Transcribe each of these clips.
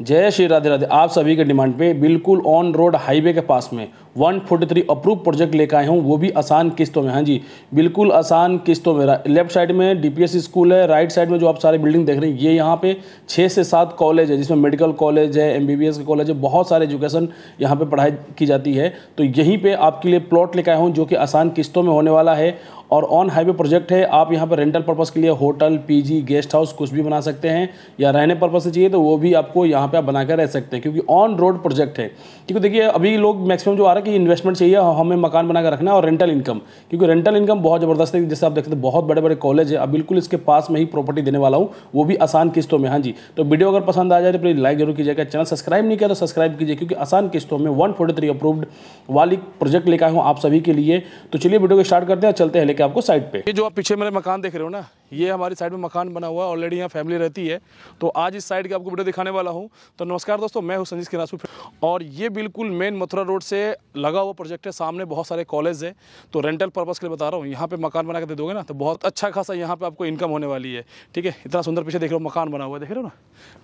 जय श्री राधे राधे। आप सभी के डिमांड पे बिल्कुल ऑन रोड हाईवे के पास में 143 अप्रूव प्रोजेक्ट लेकर आए हूँ, वो भी आसान किस्तों में। हाँ जी, बिल्कुल आसान किस्तों में। लेफ़्ट साइड में डीपीएस स्कूल है राइट साइड में जो आप सारे बिल्डिंग देख रहे हैं, ये यहाँ पे छः से सात कॉलेज है, जिसमें मेडिकल कॉलेज है एमबीबीएस के कॉलेज है, बहुत सारे एजुकेशन यहाँ पर पढ़ाई की जाती है। तो यहीं पर आपके लिए प्लॉट लेकर आया हूँ, जो कि आसान किस्तों में होने वाला है। और ऑन हाईवे प्रोजेक्ट है, आप यहाँ पर रेंटल पर्पज़ के लिए होटल पीजी गेस्ट हाउस कुछ भी बना सकते हैं, या रहने पर्पज़ से चाहिए तो वो भी आपको यहाँ पे आप बना कर रह सकते हैं, क्योंकि ऑन रोड प्रोजेक्ट है। क्योंकि देखिए, अभी लोग मैक्सिमम जो आ रहा है कि इन्वेस्टमेंट चाहिए, हमें मकान बना कर रखना है और रेंटल इनकम क्योंकि रेंटल इनकम बहुत ज़बरदस्त है, जैसे आप देखते हैं, बहुत बड़े बड़े कॉलेज है। अब बिल्कुल इसके पास में ही प्रॉपर्टी देने वाला हूँ, वो भी आसान किस्तों में। हाँ जी तो वीडियो अगर पसंद आ जाए तो प्लीज़ लाइक ज़रूर कीजिएगा। चैनल सब्सक्राइब नहीं किया तो सब्सक्राइब कीजिए, क्योंकि आसान किस्तों में वन अप्रूव्ड वाली प्रोजेक्ट लेकर आया हूँ आप सभी के लिए। तो चलिए वीडियो को स्टार्ट करते हैं चलते हैं लेके आपको साइड पे। जो आप पीछे मेरे मकान देख रहे हो ना ये हमारी साइड में मकान बना हुआ है ऑलरेडी यहाँ फैमिली रहती है। तो आज इस साइड की आपको वीडियो दिखाने वाला हूँ। तो नमस्कार दोस्तों, मैं हूँ संजीव किरासू और ये बिल्कुल मेन मथुरा रोड से लगा हुआ प्रोजेक्ट है। सामने बहुत सारे कॉलेज है। तो रेंटल पर्पज़ के लिए बता रहा हूँ, यहाँ पे मकान बना के दे दोगे ना तो बहुत अच्छा खासा यहाँ पे आपको इनकम होने वाली है। ठीक है? इतना सुंदर पीछे देख रहे हो, मकान बना हुआ है। देख रहे हो ना?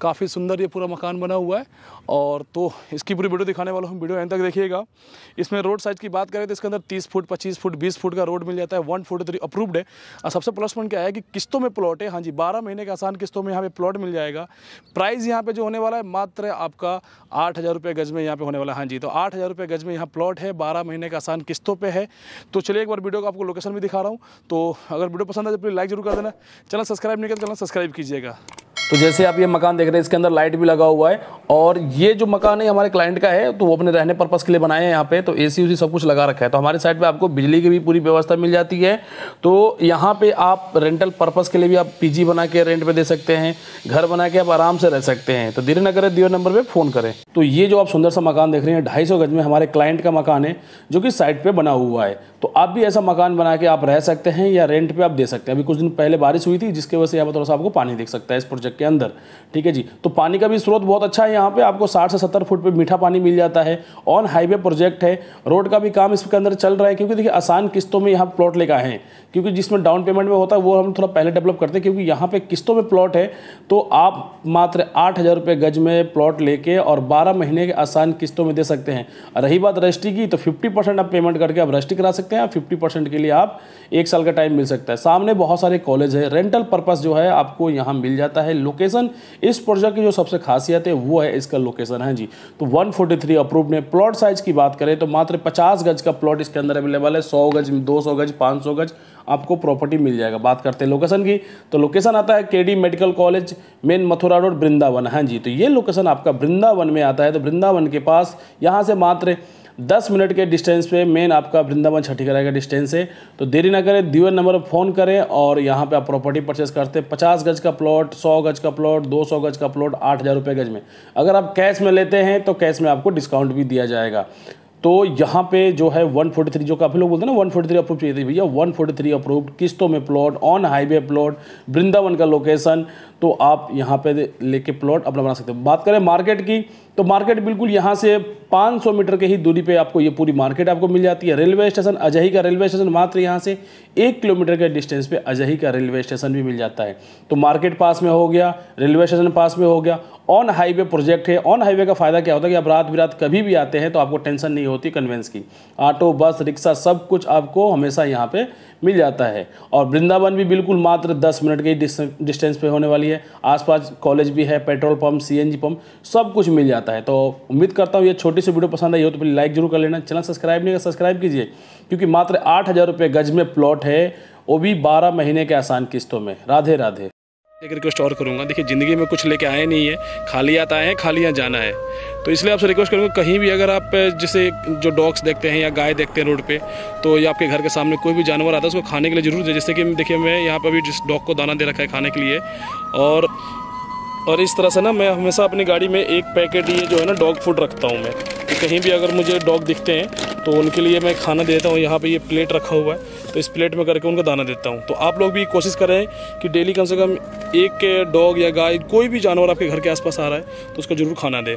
काफ़ी सुंदर ये पूरा मकान बना हुआ है। और तो इसकी पूरी वीडियो दिखाने वाला हूँ। वीडियो एंड तक देखिएगा। इसमें रोड साइज़ की बात करें तो इसके अंदर तीस फुट, पच्चीस फुट, बीस फुट का रोड मिल जाता है। वन फोर्टी थ्री अप्रूव्ड है। और सबसे प्लस पॉइंट क्या है कि किस्तों में प्लॉट है। हाँ जी, बारह महीने के आसान किस्तों में यहाँ पे प्लॉट मिल जाएगा। प्राइस यहाँ पे जो होने वाला है, मात्र आपका आठ हज़ार रुपये गज में यहाँ पे होने वाला है। हाँ जी तो आठ हज़ार रुपये गज में यहाँ प्लॉट है, बारह महीने का आसान किस्तों पर है। तो चलिए एक बार वीडियो को आपको लोकेशन भी दिखा रहा हूँ। तो अगर वीडियो पसंद आए तो प्लीज़ लाइक ज़रूर कर देना। चैनल सब्सक्राइब नहीं कर चैनल सब्सक्राइब कीजिएगा। तो जैसे आप ये मकान देख रहे हैं, इसके अंदर लाइट भी लगा हुआ है और ये जो मकान है हमारे क्लाइंट का है तो वो अपने रहने पर्पज़ के लिए बनाए हैं यहाँ पे तो एसी उसी सब कुछ लगा रखा है। तो हमारे साइड पे आपको बिजली की भी पूरी व्यवस्था मिल जाती है। तो यहाँ पे आप रेंटल पर्पज़ के लिए भी आप पीजी बना के रेंट पे दे सकते हैं, घर बना के आप आराम से रह सकते हैं। तो धीरे नगर दियो नंबर पर फ़ोन करें। तो ये जो आप सुंदर सा मकान देख रहे हैं, ढाई गज में हमारे क्लाइंट का मकान है, जो कि साइड पर बना हुआ है। तो आप भी ऐसा मकान बना के आप रह सकते हैं या रेंट पर आप दे सकते हैं। अभी कुछ दिन पहले बारिश हुई थी, जिसकी वजह से यहाँ पर थोड़ा सा आपको पानी दिख सकता है इस प्रोजेक्ट के अंदर, ठीक है जी? तो पानी का भी स्रोत बहुत अच्छा है यहाँ पे, आपको 60 से 70 फुट पे मीठा पानी मिल जाता है। ऑन हाईवे प्रोजेक्ट है रोड का भी काम इसके अंदर चल रहा है, क्योंकि देखिए आसान किस्तों में यहाँ प्लॉट लेकर आए हैं। क्योंकि जिसमें डाउन पेमेंट में होता है, वो हम थोड़ा पहले डेवलप करते हैं, क्योंकि यहाँ पे किस्तों में प्लॉट है तो आप मात्र आठ हज़ार गज में प्लॉट लेके और बारह महीने के आसान किस्तों में दे सकते हैं। रही बात रजिस्ट्री की तो फिफ्टी आप पेमेंट करके आप रजिस्ट्री करा सकते हैं फिफ्टी के लिए आप एक साल का टाइम मिल सकता है। सामने बहुत सारे कॉलेज है रेंटल पर्पज़ जो है, आपको यहाँ मिल जाता है लोकेशन इस प्रोजेक्ट की जो सबसे खासियत है, वो है इसका लोकेशन है जी। तो 143 अप्रूव में प्लॉट साइज़ की बात करें तो मात्र 50 गज का प्लॉट इसके अंदर अवेलेबल है। 100 गज 200 गज 500 गज, आपको प्रॉपर्टी मिल जाएगा। बात करते हैं लोकेशन की। तो लोकेशन आता है KD medical college main Mathura road Vrindavan हाँ जी। तो ये लोकेशन आपका वृंदावन में आता है। तो वृंदावन के पास, यहाँ से मात्र दस मिनट के डिस्टेंस पे मेन आपका वृंदावन छठी कराएगा डिस्टेंस है तो देरी ना करें दिवन नंबर पर फ़ोन करें और यहाँ पे आप प्रॉपर्टी परचेस करते हैं। पचास गज का प्लॉट सौ गज का प्लॉट दो सौ गज का प्लॉट आठ हज़ार रुपये गज में। अगर आप कैश में लेते हैं तो कैश में आपको डिस्काउंट भी दिया जाएगा। तो यहाँ पे जो है 143 जो काफ़ी लोग बोलते हैं ना 143 अप्रूव चाहिए थी भैया। 143 अप्रूव्ड किस्तों में plot on highway plot Vrindavan का लोकेशन तो आप यहाँ पे लेके प्लॉट अपना बना सकते हो। बात करें मार्केट की तो मार्केट बिल्कुल यहाँ से 500 मीटर के ही दूरी पे आपको ये पूरी मार्केट आपको मिल जाती है। रेलवे स्टेशन, अजही का रेलवे स्टेशन मात्र यहाँ से एक किलोमीटर के डिस्टेंस पे अजही का रेलवे स्टेशन भी मिल जाता है। तो मार्केट पास में हो गया, रेलवे स्टेशन पास में हो गया ऑन हाईवे प्रोजेक्ट है। ऑन हाईवे का फ़ायदा क्या होता है कि आप रात बिरात कभी भी आते हैं तो आपको टेंशन नहीं होती कन्वेंस की। ऑटो, बस, रिक्शा सब कुछ आपको हमेशा यहाँ पे मिल जाता है। और वृंदावन भी बिल्कुल मात्र 10 मिनट के डिस्टेंस पे होने वाली है। आसपास कॉलेज भी है पेट्रोल पंप सीएनजी पंप सब कुछ मिल जाता है। तो उम्मीद करता हूँ ये छोटी सी वीडियो पसंद आई हो तो फिर लाइक ज़रूर कर लेना। चैनल सब्सक्राइब नहीं कर सब्सक्राइब कीजिए। क्योंकि मात्र आठ हज़ार गज में प्लॉट है। वो भी बारह महीने के आसान किस्तों में। राधे राधे एक रिक्वेस्ट और करूँगा। देखिए, ज़िंदगी में कुछ लेके आए नहीं है। खाली आता है, खाली यहाँ जाना है। तो इसलिए आपसे रिक्वेस्ट करूँगा, कहीं भी अगर आप, जैसे जो डॉग्स देखते हैं या गाय देखते हैं रोड पे तो या आपके घर के सामने कोई भी जानवर आता है, उसको खाने के लिए ज़रूर जैसे कि देखिए, मैं यहाँ पर भी जिस डॉग को दाना दे रखा है खाने के लिए, और और इस तरह से ना मैं हमेशा अपनी गाड़ी में एक पैकेट ये जो है ना डॉग फ़ूड रखता हूँ मैं। कहीं भी अगर मुझे डॉग दिखते हैं तो उनके लिए मैं खाना देता हूँ। यहाँ पर ये प्लेट रखा हुआ है। तो इस प्लेट में करके उनको दाना देता हूँ। तो आप लोग भी कोशिश करें कि डेली कम से कम एक डॉग या गाय, कोई भी जानवर आपके घर के आसपास आ रहा है तो उसको ज़रूर खाना दें।